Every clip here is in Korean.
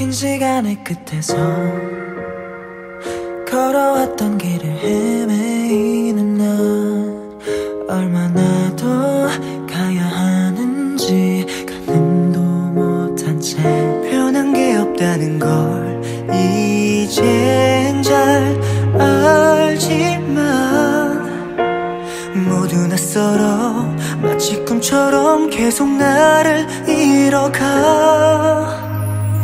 긴 시간의 끝에서 걸어왔던 길을 헤매이는 나 얼마나 더 가야 하는지 가늠도 못한 채 변한 게 없다는 걸 이젠 잘 알지만 모두 낯설어 마치 꿈처럼 계속 나를 잃어가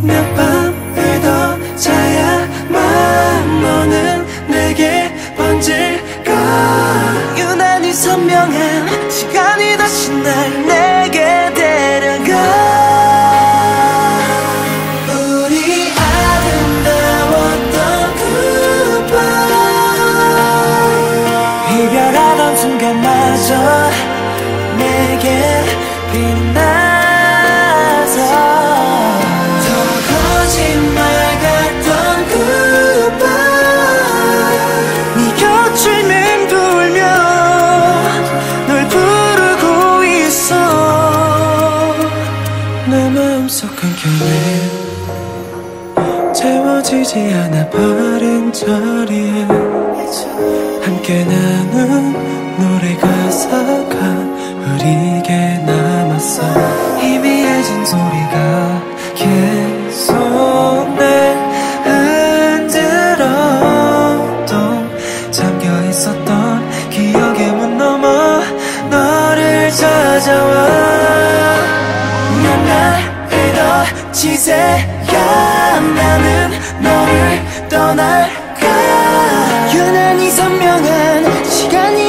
몇 밤을 더 자야만 너는 내게 번질까? 유난히 선명한 시간이 다시 날 내게 데려가. 이별하던 순간 켠에 채워지지 않아 버린 자리에 함께 나눈 지새야 나는 너를 떠날까? 유난히 선명한 시간이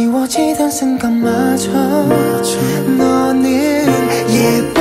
지워지던 순간마저 너는 예뻐서